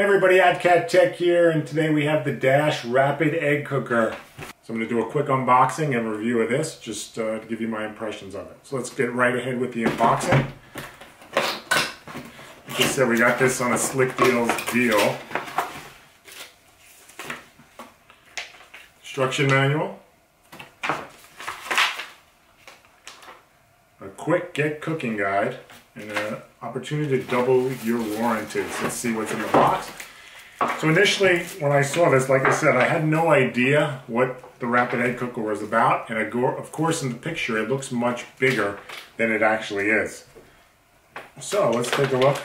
Hey everybody, Ad Kat Tech here, and today we have the Dash Rapid Egg Cooker. So I'm going to do a quick unboxing and review of this, just uh, to give you my impressions of it. So let's get right ahead with the unboxing. Like I said, we got this on a Slick Deals deal. Instruction manual. A quick get cooking guide and an opportunity to double your warranties. Let's see what's in the box. So initially, when I saw this, like I said, I had no idea what the Rapid Egg Cooker was about. And of course, in the picture, it looks much bigger than it actually is. So let's take a look.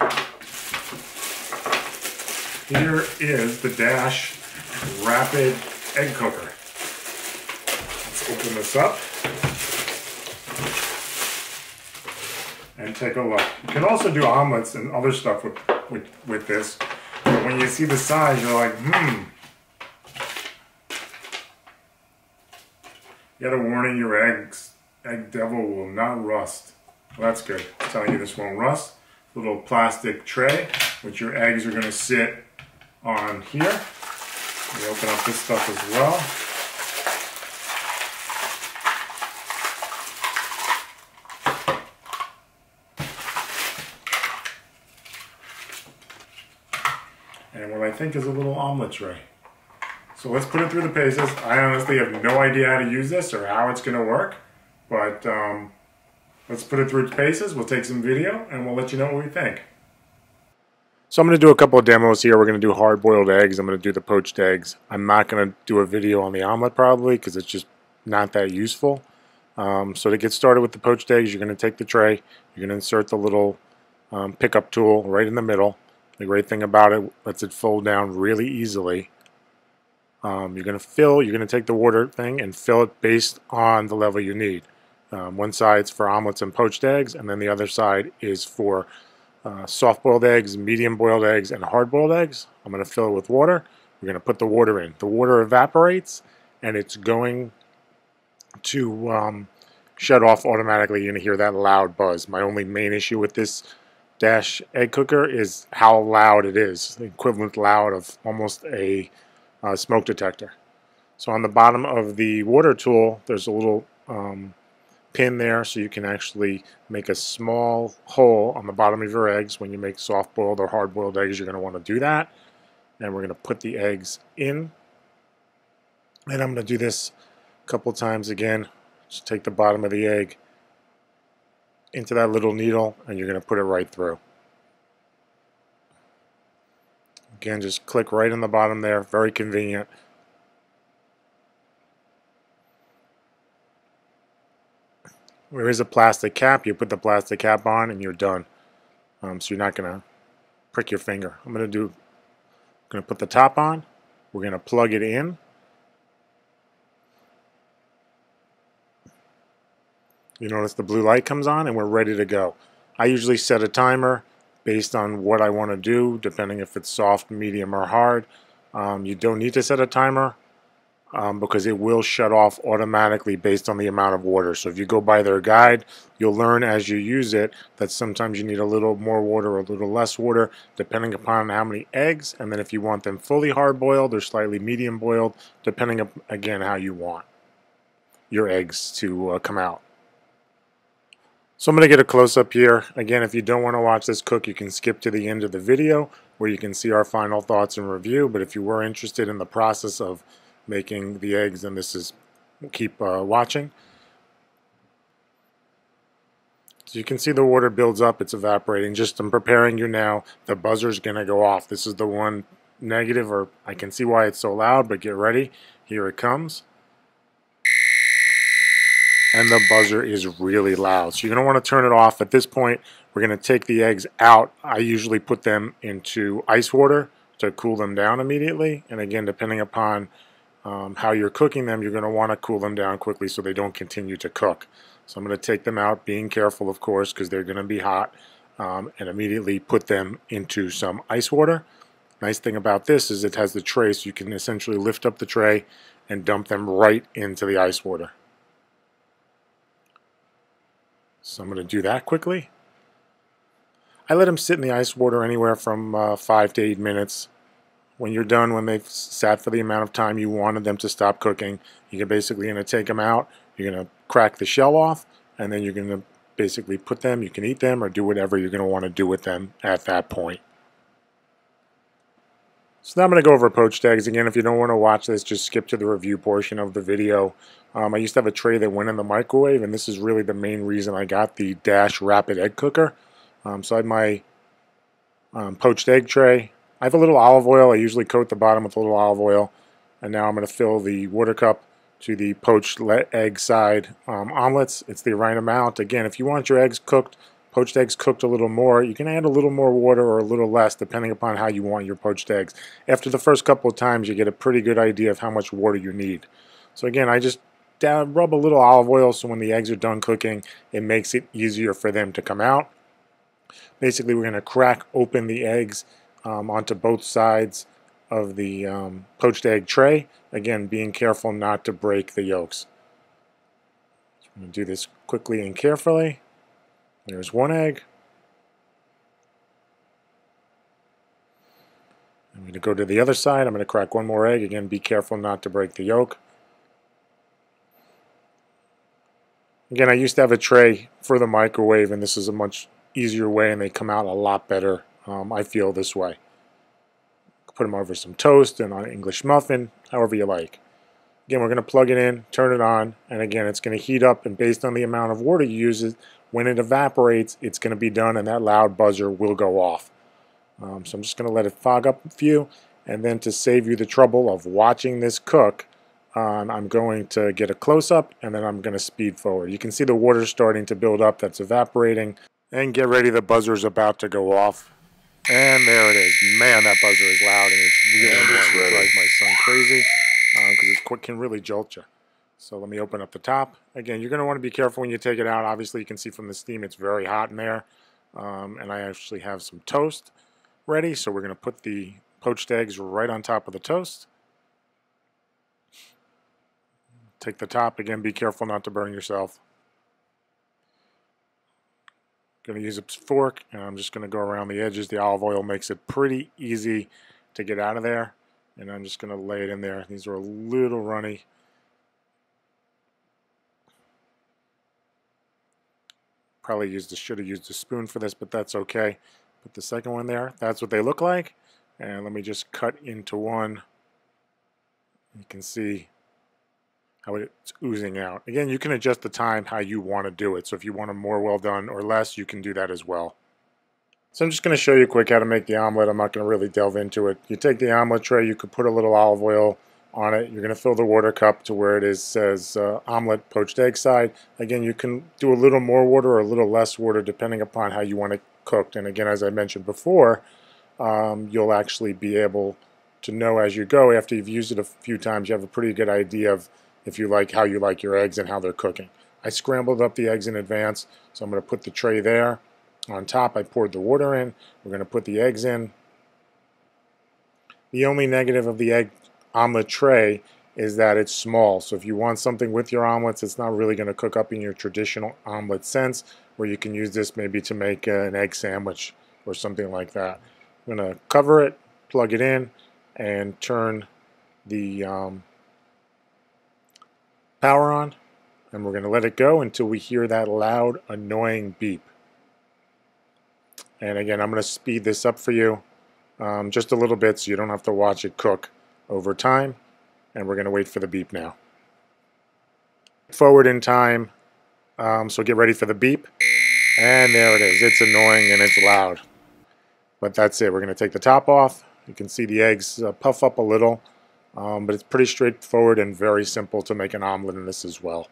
Here is the Dash Rapid Egg Cooker. Let's open this up. And take a look. You can also do omelets and other stuff with, with, with this. But when you see the size, you're like, hmm. You got a warning, your eggs, egg devil will not rust. Well, that's good. It's telling you this won't rust. Little plastic tray, which your eggs are going to sit on here. Me open up this stuff as well. And what I think is a little omelet tray. So let's put it through the paces. I honestly have no idea how to use this or how it's going to work, but um, let's put it through its paces. We'll take some video and we'll let you know what we think. So I'm going to do a couple of demos here. We're going to do hard-boiled eggs. I'm going to do the poached eggs. I'm not going to do a video on the omelet probably because it's just not that useful. Um, so to get started with the poached eggs, you're going to take the tray. You're going to insert the little um, pickup tool right in the middle. The great thing about it lets it fold down really easily. Um, you're going to fill, you're going to take the water thing and fill it based on the level you need. Um, one side's for omelets and poached eggs, and then the other side is for uh, soft-boiled eggs, medium-boiled eggs, and hard-boiled eggs. I'm going to fill it with water. We're going to put the water in. The water evaporates, and it's going to um, shut off automatically. You're going to hear that loud buzz. My only main issue with this dash egg cooker is how loud it is, the equivalent loud of almost a uh, smoke detector. So on the bottom of the water tool, there's a little um, pin there so you can actually make a small hole on the bottom of your eggs. When you make soft-boiled or hard-boiled eggs, you're going to want to do that. And we're going to put the eggs in. And I'm going to do this a couple times again. Just take the bottom of the egg into that little needle and you're going to put it right through. Again, just click right in the bottom there. Very convenient. There is a plastic cap. You put the plastic cap on and you're done. Um, so you're not going to prick your finger. I'm going to do, I'm going to put the top on. We're going to plug it in. You notice the blue light comes on and we're ready to go. I usually set a timer based on what I want to do, depending if it's soft, medium, or hard. Um, you don't need to set a timer um, because it will shut off automatically based on the amount of water. So if you go by their guide, you'll learn as you use it that sometimes you need a little more water or a little less water, depending upon how many eggs. And then if you want them fully hard boiled or slightly medium boiled, depending, again, how you want your eggs to uh, come out. So I'm going to get a close-up here. Again, if you don't want to watch this cook, you can skip to the end of the video where you can see our final thoughts and review. But if you were interested in the process of making the eggs, then this is keep uh, watching. So you can see the water builds up, it's evaporating. Just I'm preparing you now. The buzzer's going to go off. This is the one negative, or I can see why it's so loud, but get ready. Here it comes and the buzzer is really loud. So you're going to want to turn it off. At this point, we're going to take the eggs out. I usually put them into ice water to cool them down immediately. And again, depending upon um, how you're cooking them, you're going to want to cool them down quickly so they don't continue to cook. So I'm going to take them out, being careful, of course, because they're going to be hot, um, and immediately put them into some ice water. Nice thing about this is it has the tray, so you can essentially lift up the tray and dump them right into the ice water. So I'm going to do that quickly. I let them sit in the ice water anywhere from uh, 5 to 8 minutes. when you're done, when they've sat for the amount of time you wanted them to stop cooking, you're basically going to take them out, you're going to crack the shell off, and then you're going to basically put them, you can eat them or do whatever you're going to want to do with them at that point. So now I'm going to go over poached eggs. Again, if you don't want to watch this, just skip to the review portion of the video. Um, I used to have a tray that went in the microwave, and this is really the main reason I got the Dash Rapid Egg Cooker. Um, so I have my um, poached egg tray. I have a little olive oil. I usually coat the bottom with a little olive oil. And now I'm going to fill the water cup to the poached egg side um, omelets. It's the right amount. Again, if you want your eggs cooked poached eggs cooked a little more, you can add a little more water or a little less depending upon how you want your poached eggs. After the first couple of times, you get a pretty good idea of how much water you need. So again, I just rub a little olive oil so when the eggs are done cooking, it makes it easier for them to come out. Basically, we're going to crack open the eggs um, onto both sides of the um, poached egg tray. Again, being careful not to break the yolks. I'm going to do this quickly and carefully. There's one egg. I'm going to go to the other side. I'm going to crack one more egg. Again, be careful not to break the yolk. Again, I used to have a tray for the microwave, and this is a much easier way, and they come out a lot better, um, I feel, this way. Put them over some toast and on an English muffin, however you like. Again, we're going to plug it in, turn it on, and again, it's going to heat up, and based on the amount of water you use, when it evaporates, it's going to be done and that loud buzzer will go off. Um, so I'm just going to let it fog up a few and then to save you the trouble of watching this cook, um, I'm going to get a close-up and then I'm going to speed forward. You can see the water starting to build up that's evaporating and get ready, the buzzer's about to go off. And there it is. Man, that buzzer is loud and it's really going to drive my son crazy because um, it can really jolt you. So let me open up the top. Again, you're going to want to be careful when you take it out. Obviously, you can see from the steam it's very hot in there. Um, and I actually have some toast ready. So we're going to put the poached eggs right on top of the toast. Take the top. Again, be careful not to burn yourself. Going to use a fork, and I'm just going to go around the edges. The olive oil makes it pretty easy to get out of there. And I'm just going to lay it in there. These are a little runny. Probably used a, should have used a spoon for this, but that's okay. Put the second one there. That's what they look like. And let me just cut into one. You can see how it's oozing out. Again, you can adjust the time how you want to do it. So if you want a more well done or less, you can do that as well. So I'm just going to show you quick how to make the omelet. I'm not going to really delve into it. You take the omelet tray, you could put a little olive oil on it. You're going to fill the water cup to where it is says uh, omelet poached egg side. Again, you can do a little more water or a little less water depending upon how you want it cooked. And again, as I mentioned before, um, you'll actually be able to know as you go after you've used it a few times. You have a pretty good idea of if you like how you like your eggs and how they're cooking. I scrambled up the eggs in advance, so I'm going to put the tray there. On top, I poured the water in. We're going to put the eggs in. The only negative of the egg omelet tray is that it's small. So if you want something with your omelets, it's not really going to cook up in your traditional omelet sense, where you can use this maybe to make uh, an egg sandwich or something like that. I'm going to cover it, plug it in, and turn the um, power on. And we're going to let it go until we hear that loud, annoying beep. And again, I'm going to speed this up for you um, just a little bit so you don't have to watch it cook over time, and we're going to wait for the beep now. Forward in time, um, so get ready for the beep. And there it is. It's annoying and it's loud. But that's it. We're going to take the top off. You can see the eggs uh, puff up a little, um, but it's pretty straightforward and very simple to make an omelet in this as well.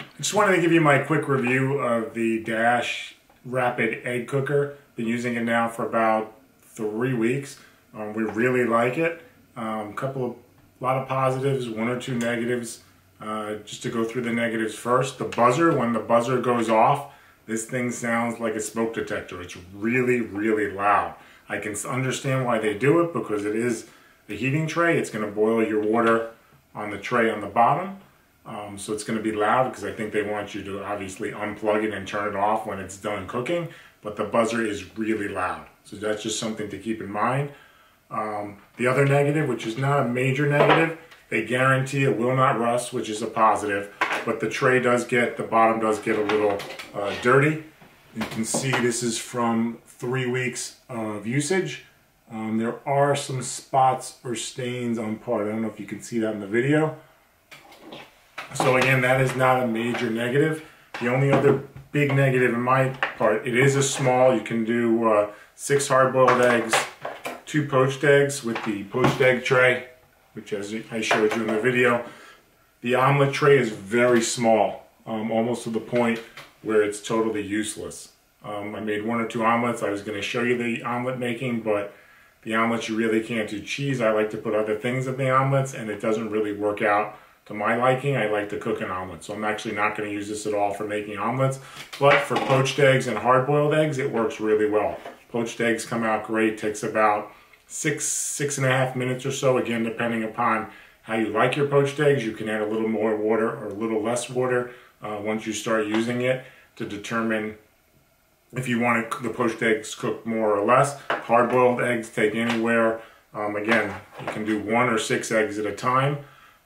I just wanted to give you my quick review of the Dash Rapid Egg Cooker. Been using it now for about three weeks. Um, we really like it. A um, couple of, a lot of positives, one or two negatives. Uh, just to go through the negatives first, the buzzer, when the buzzer goes off, this thing sounds like a smoke detector. It's really, really loud. I can understand why they do it because it is the heating tray. It's going to boil your water on the tray on the bottom. Um, so it's going to be loud because I think they want you to obviously unplug it and turn it off when it's done cooking. but the buzzer is really loud. So that's just something to keep in mind. Um, the other negative, which is not a major negative, they guarantee it will not rust, which is a positive, but the tray does get, the bottom does get a little uh, dirty. You can see this is from three weeks of usage. Um, there are some spots or stains on part. I don't know if you can see that in the video. So again, that is not a major negative. The only other big negative in my part, it is a small, you can do uh, six hard-boiled eggs, two poached eggs with the poached egg tray, which as I showed you in the video. The omelet tray is very small, um, almost to the point where it's totally useless. Um, I made one or two omelets. I was going to show you the omelet making, but the omelets you really can't do cheese. I like to put other things in the omelets, and it doesn't really work out to my liking. I like to cook an omelet, so I'm actually not going to use this at all for making omelets. But for poached eggs and hard-boiled eggs, it works really well. Poached eggs come out great. Takes about six, six and a half minutes or so, again, depending upon how you like your poached eggs. You can add a little more water or a little less water uh, once you start using it to determine if you want the poached eggs cooked more or less. Hard-boiled eggs take anywhere, um, again, you can do one or six eggs at a time.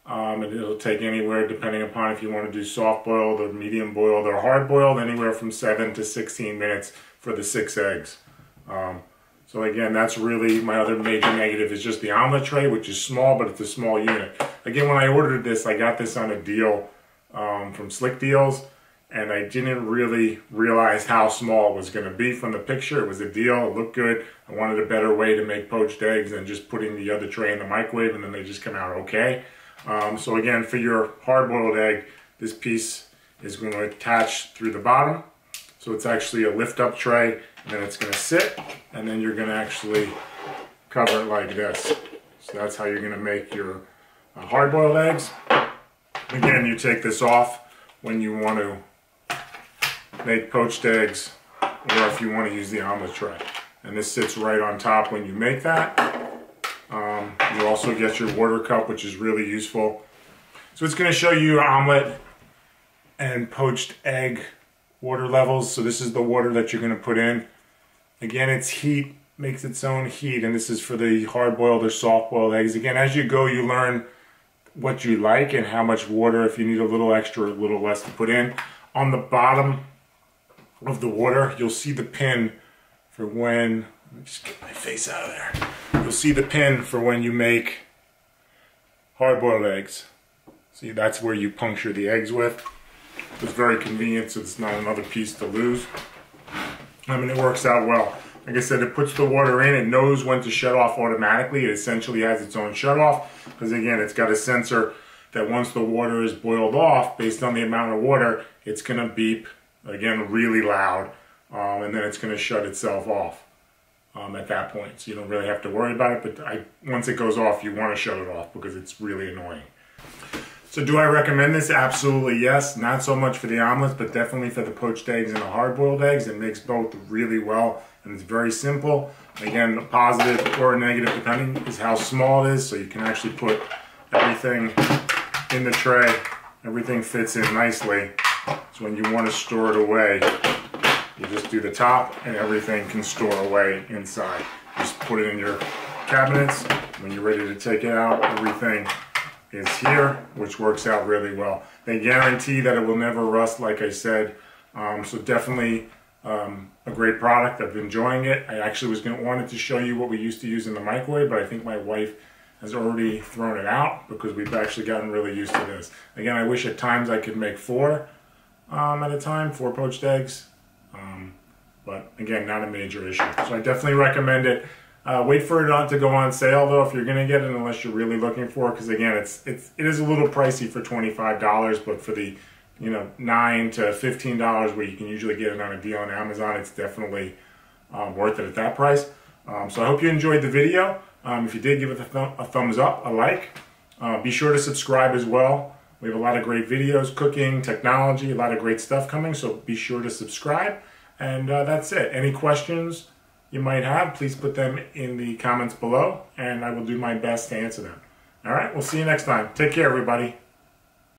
Um, and it'll take anywhere, depending upon if you want to do soft boiled or medium boiled or hard boiled, anywhere from 7 to 16 minutes for the six eggs. Um, so again, that's really my other major negative is just the omelet tray, which is small, but it's a small unit. Again, when I ordered this, I got this on a deal um, from Slick Deals, and I didn't really realize how small it was going to be from the picture. It was a deal, it looked good. I wanted a better way to make poached eggs than just putting the other tray in the microwave and then they just come out okay. Um, so again, for your hard-boiled egg, this piece is going to attach through the bottom. So it's actually a lift-up tray, then it's going to sit, and then you're going to actually cover it like this. So that's how you're going to make your uh, hard-boiled eggs. Again, you take this off when you want to make poached eggs, or if you want to use the omelet tray. And this sits right on top when you make that. Um, you also get your water cup, which is really useful. So it's going to show you omelet and poached egg water levels. So this is the water that you're going to put in. Again, it's heat, makes its own heat, and this is for the hard-boiled or soft-boiled eggs. Again, as you go, you learn what you like and how much water, if you need a little extra, or a little less to put in. On the bottom of the water, you'll see the pin for when, let me just get my face out of there. You'll see the pin for when you make hard-boiled eggs. See, that's where you puncture the eggs with. It's very convenient, so it's not another piece to lose. I mean, it works out well. Like I said, it puts the water in, it knows when to shut off automatically. It essentially has its own shut off, because again, it's got a sensor that once the water is boiled off, based on the amount of water, it's gonna beep, again, really loud, um, and then it's gonna shut itself off um, at that point. So you don't really have to worry about it, but I, once it goes off, you want to shut it off because it's really annoying. So do I recommend this? Absolutely yes. Not so much for the omelets, but definitely for the poached eggs and the hard-boiled eggs. It makes both really well, and it's very simple. Again, positive or negative, depending, is how small it is, so you can actually put everything in the tray. Everything fits in nicely. So when you want to store it away, you just do the top and everything can store away inside. Just put it in your cabinets. When you're ready to take it out, everything is here, which works out really well. They guarantee that it will never rust, like I said. Um, so definitely um, a great product. I've been enjoying it. I actually was going to wanted to show you what we used to use in the microwave, but I think my wife has already thrown it out because we've actually gotten really used to this. Again, I wish at times I could make four um, at a time, four poached eggs. Um, but again, not a major issue. So I definitely recommend it. Uh, wait for it not to go on sale though if you're going to get it, unless you're really looking for it. Because again, it's it's it is a little pricey for twenty five dollars, but for the you know nine to fifteen dollars where you can usually get it on a deal on Amazon, it's definitely um, worth it at that price. Um, so I hope you enjoyed the video. Um, if you did, give it a, th a thumbs up, a like. Uh, be sure to subscribe as well. We have a lot of great videos, cooking, technology, a lot of great stuff coming, so be sure to subscribe. And uh, that's it. Any questions you might have, please put them in the comments below, and I will do my best to answer them. All right, we'll see you next time. Take care, everybody.